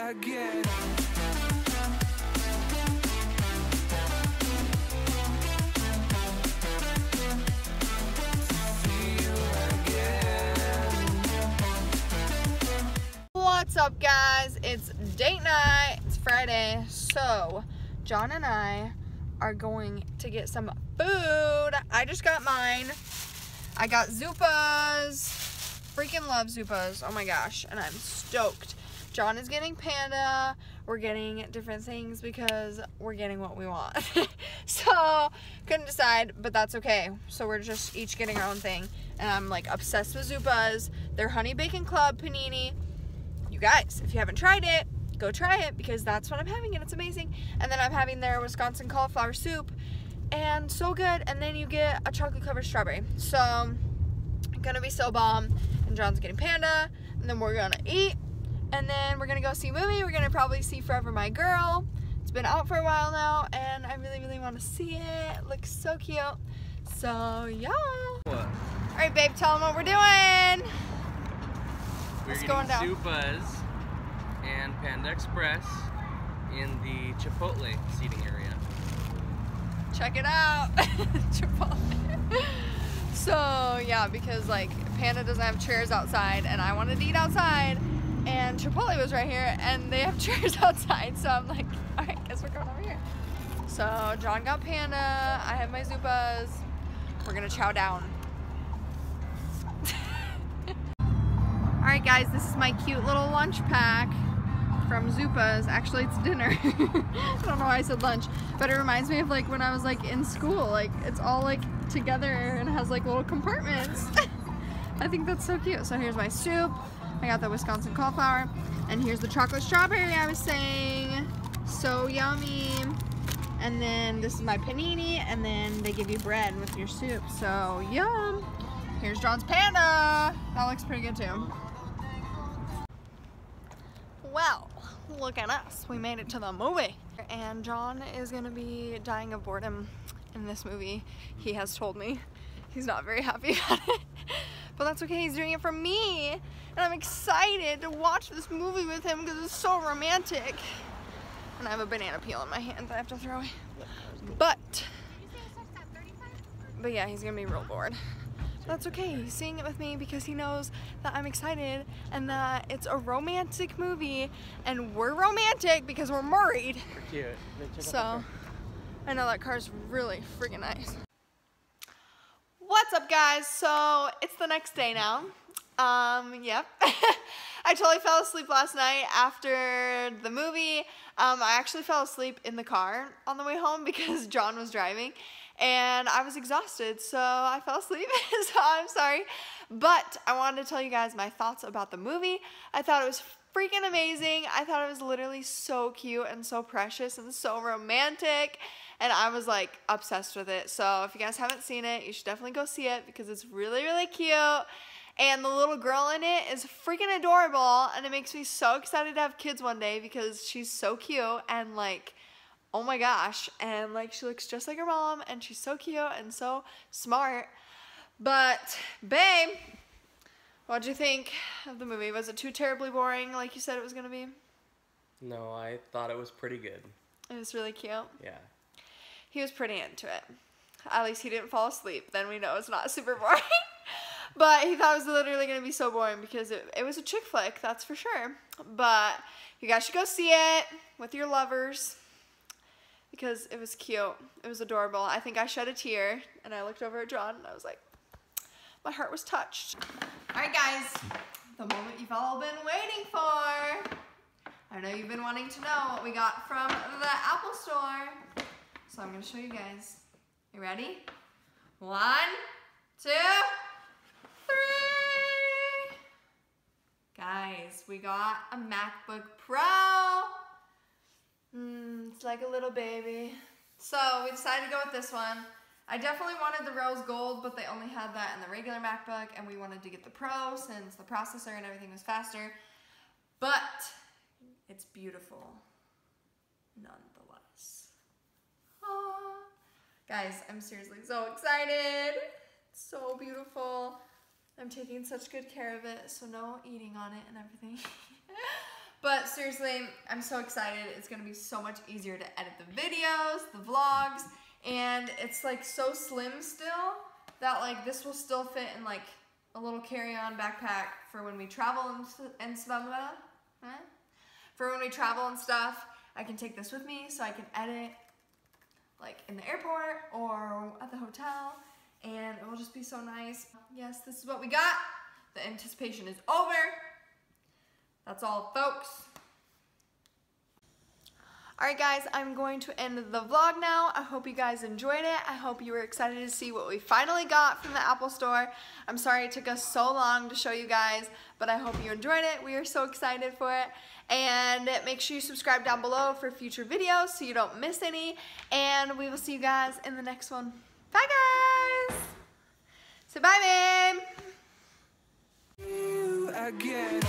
again. What's up, guys? It's date night. It's Friday. So, John and I are going to get some food. I just got mine. I got Zupas. Freaking love Zupas. Oh my gosh. And I'm stoked. John is getting Panda. We're getting different things because we're getting what we want. so, couldn't decide, but that's okay. So, we're just each getting our own thing. And I'm like obsessed with Zupas. They're Honey Bacon Club panini you guys, if you haven't tried it, go try it because that's what I'm having and it's amazing. And then I'm having their Wisconsin cauliflower soup and so good. And then you get a chocolate covered strawberry. So, gonna be so bomb. And John's getting panda. And then we're gonna eat. And then we're gonna go see a movie. We're gonna probably see Forever My Girl. It's been out for a while now and I really, really wanna see it. It looks so cute. So, yeah. What? All right, babe, tell them what we're doing. We're What's going down? Zupas and Panda Express in the Chipotle seating area. check it out Chipotle. so yeah because like panda doesn't have chairs outside and i wanted to eat outside and chipotle was right here and they have chairs outside so i'm like all right guess we're going over here so john got panda i have my zupas we're gonna chow down all right guys this is my cute little lunch pack from Zupas. Actually, it's dinner. I don't know why I said lunch, but it reminds me of like when I was like in school. Like it's all like together and has like little compartments. I think that's so cute. So here's my soup. I got the Wisconsin cauliflower, and here's the chocolate strawberry I was saying. So yummy. And then this is my panini, and then they give you bread with your soup. So yum. Here's John's panda. That looks pretty good too. Well, look at us. We made it to the movie. And John is gonna be dying of boredom in this movie. He has told me. He's not very happy about it. But that's okay, he's doing it for me. And I'm excited to watch this movie with him because it's so romantic. And I have a banana peel in my hand that I have to throw away. But, but yeah, he's gonna be real bored. That's okay. He's seeing it with me because he knows that I'm excited and that it's a romantic movie and we're romantic because we're married. Cute. So, I know that car's really freaking nice. What's up guys? So, it's the next day now. Um, yep. I totally fell asleep last night after the movie. Um, I actually fell asleep in the car on the way home because John was driving and I was exhausted, so I fell asleep. so I'm sorry. But I wanted to tell you guys my thoughts about the movie. I thought it was freaking amazing. I thought it was literally so cute and so precious and so romantic. And I was like obsessed with it. So if you guys haven't seen it, you should definitely go see it because it's really, really cute. And the little girl in it is freaking adorable. And it makes me so excited to have kids one day because she's so cute and like, oh my gosh. And like, she looks just like her mom and she's so cute and so smart. But, babe, what'd you think of the movie? Was it too terribly boring like you said it was gonna be? No, I thought it was pretty good. It was really cute. Yeah. He was pretty into it. At least he didn't fall asleep. Then we know it's not super boring. but he thought it was literally going to be so boring because it, it was a chick flick, that's for sure. But you guys should go see it with your lovers because it was cute. It was adorable. I think I shed a tear and I looked over at John and I was like, my heart was touched. All right, guys, the moment you've all been waiting for. I know you've been wanting to know what we got from the Apple Store. So I'm gonna show you guys. You ready? One, two, three. Guys, we got a MacBook Pro. Mm, it's like a little baby. So we decided to go with this one. I definitely wanted the rose gold, but they only had that in the regular MacBook, and we wanted to get the Pro since the processor and everything was faster. But it's beautiful nonetheless. Ah. Guys, I'm seriously so excited. It's so beautiful. I'm taking such good care of it, so no eating on it and everything. But seriously, I'm so excited. It's gonna be so much easier to edit the videos, the vlogs, and it's like so slim still that like this will still fit in like a little carry-on backpack for when we travel and, stuff. Huh? For when we travel and stuff, I can take this with me so I can edit like in the airport or at the hotel and it will just be so nice. Yes, this is what we got. The anticipation is over. That's all, folks. Alright guys, I'm going to end the vlog now. I hope you guys enjoyed it. I hope you were excited to see what we finally got from the Apple Store. I'm sorry it took us so long to show you guys, but I hope you enjoyed it. We are so excited for it. And make sure you subscribe down below for future videos so you don't miss any. And we will see you guys in the next one. Bye guys! Say bye babe! again.